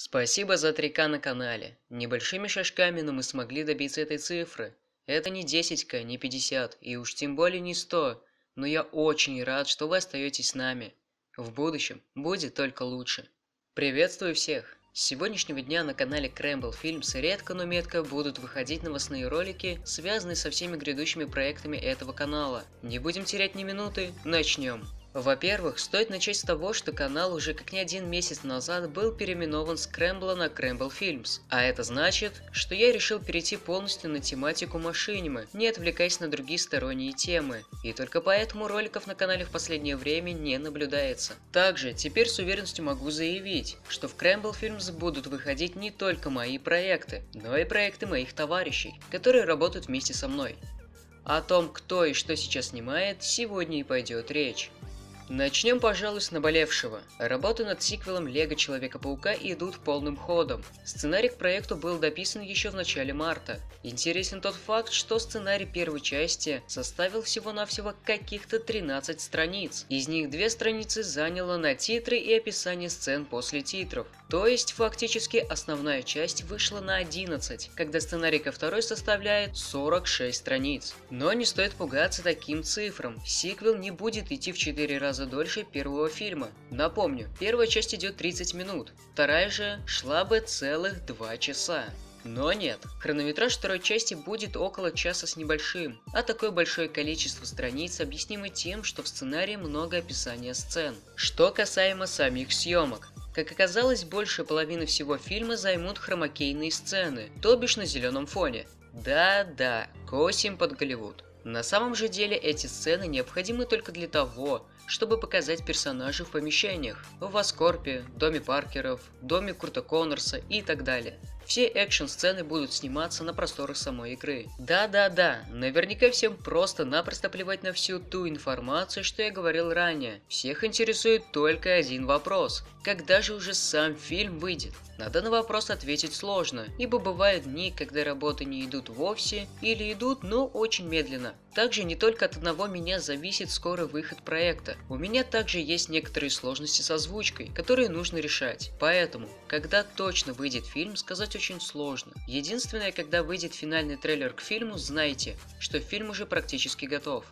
Спасибо за 3К на канале. Небольшими шажками, но мы смогли добиться этой цифры. Это не 10К, не 50, и уж тем более не 100, но я очень рад, что вы остаетесь с нами. В будущем будет только лучше. Приветствую всех! С сегодняшнего дня на канале Крэмбл Films редко, но метко будут выходить новостные ролики, связанные со всеми грядущими проектами этого канала. Не будем терять ни минуты, начнем! Во-первых, стоит начать с того, что канал уже как не один месяц назад был переименован с Крэмбла на Крэмбл Films, а это значит, что я решил перейти полностью на тематику машинимы, не отвлекаясь на другие сторонние темы, и только поэтому роликов на канале в последнее время не наблюдается. Также теперь с уверенностью могу заявить, что в Крэмбл Films будут выходить не только мои проекты, но и проекты моих товарищей, которые работают вместе со мной. О том, кто и что сейчас снимает, сегодня и пойдет речь. Начнем, пожалуй, с наболевшего. Работы над сиквелом Лего Человека-паука идут полным ходом. Сценарий к проекту был дописан еще в начале марта. Интересен тот факт, что сценарий первой части составил всего-навсего каких-то 13 страниц. Из них две страницы заняло на титры и описание сцен после титров. То есть, фактически, основная часть вышла на 11, когда сценарий ко второй составляет 46 страниц. Но не стоит пугаться таким цифрам. Сиквел не будет идти в 4 раза дольше первого фильма. Напомню, первая часть идет 30 минут, вторая же шла бы целых 2 часа. Но нет, хронометраж второй части будет около часа с небольшим, а такое большое количество страниц объяснимо тем, что в сценарии много описания сцен. Что касаемо самих съемок, как оказалось, большая половина всего фильма займут хромакейные сцены, то бишь на зеленом фоне. Да-да, косим под Голливуд. На самом же деле эти сцены необходимы только для того, чтобы показать персонажей в помещениях, в Аскорпе, доме Паркеров, доме Курта Коннорса и так далее. Все экшн-сцены будут сниматься на просторах самой игры. Да-да-да, наверняка всем просто-напросто плевать на всю ту информацию, что я говорил ранее. Всех интересует только один вопрос. Когда же уже сам фильм выйдет? На данный вопрос ответить сложно, ибо бывают дни, когда работы не идут вовсе, или идут, но очень медленно. Также не только от одного меня зависит скорый выход проекта. У меня также есть некоторые сложности с озвучкой, которые нужно решать. Поэтому, когда точно выйдет фильм, сказать очень сложно. Единственное, когда выйдет финальный трейлер к фильму, знайте, что фильм уже практически готов.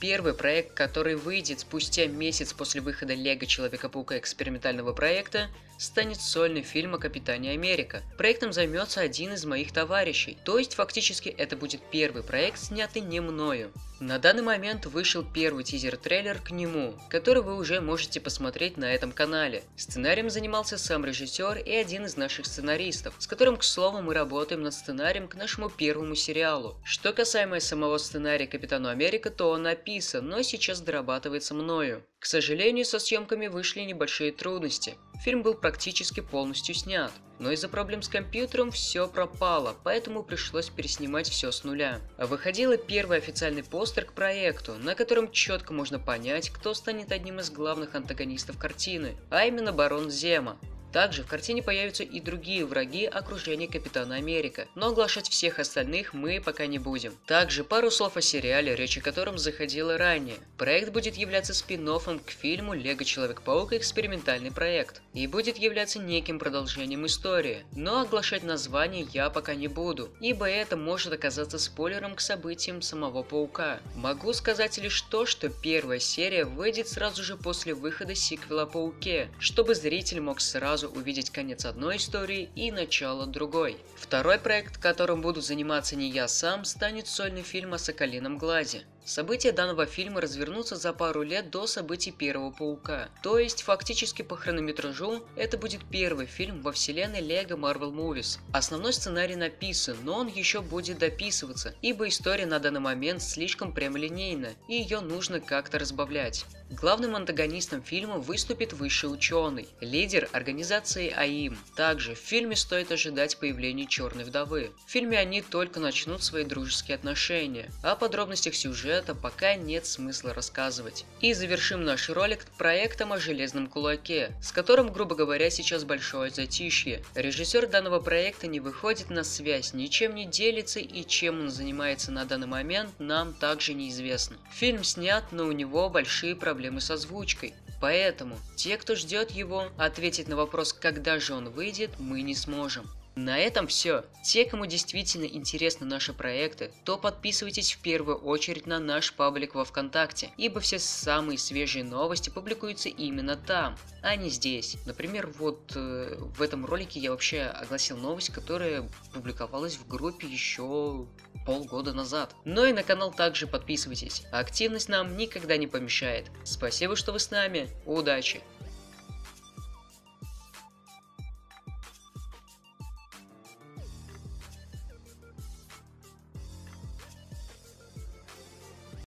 Первый проект, который выйдет спустя месяц после выхода Лего Человека-паука экспериментального проекта, станет сольный фильм о Капитане Америка. Проектом займется один из моих товарищей, то есть фактически это будет первый проект, снятый не мною. На данный момент вышел первый тизер-трейлер к нему, который вы уже можете посмотреть на этом канале. Сценарием занимался сам режиссер и один из наших сценаристов, с которым, к слову, мы работаем над сценарием к нашему первому сериалу. Что касаемо самого сценария Капитану Америка, то он написан, но сейчас дорабатывается мною. К сожалению, со съемками вышли небольшие трудности. Фильм был практически полностью снят, но из-за проблем с компьютером все пропало, поэтому пришлось переснимать все с нуля. Выходил первый официальный постер к проекту, на котором четко можно понять, кто станет одним из главных антагонистов картины, а именно Барон Зема. Также в картине появятся и другие враги окружения Капитана Америка, но оглашать всех остальных мы пока не будем. Также пару слов о сериале, речь о котором заходила ранее. Проект будет являться спин к фильму «Лего Человек-паук. Экспериментальный проект» и будет являться неким продолжением истории, но оглашать название я пока не буду, ибо это может оказаться спойлером к событиям самого Паука. Могу сказать лишь то, что первая серия выйдет сразу же после выхода сиквела Пауке, чтобы зритель мог сразу сразу увидеть конец одной истории и начало другой. Второй проект, которым буду заниматься не я сам, станет сольный фильм о Соколином Глазе. События данного фильма развернутся за пару лет до событий Первого Паука. То есть, фактически по хронометражу, это будет первый фильм во вселенной Lego Marvel Movies. Основной сценарий написан, но он еще будет дописываться, ибо история на данный момент слишком прямолинейна, и ее нужно как-то разбавлять. Главным антагонистом фильма выступит высший ученый, лидер организации АИМ. Также в фильме стоит ожидать появления Черной Вдовы. В фильме они только начнут свои дружеские отношения. О подробностях сюжета пока нет смысла рассказывать. И завершим наш ролик проектом о Железном Кулаке, с которым, грубо говоря, сейчас большое затишье. Режиссер данного проекта не выходит на связь, ничем не делится и чем он занимается на данный момент нам также неизвестно. Фильм снят, но у него большие проблемы с озвучкой. Поэтому те, кто ждет его, ответить на вопрос, когда же он выйдет, мы не сможем. На этом все. Те, кому действительно интересны наши проекты, то подписывайтесь в первую очередь на наш паблик во Вконтакте, ибо все самые свежие новости публикуются именно там, а не здесь. Например, вот э, в этом ролике я вообще огласил новость, которая публиковалась в группе еще полгода назад. Но и на канал также подписывайтесь, активность нам никогда не помешает. Спасибо, что вы с нами, удачи!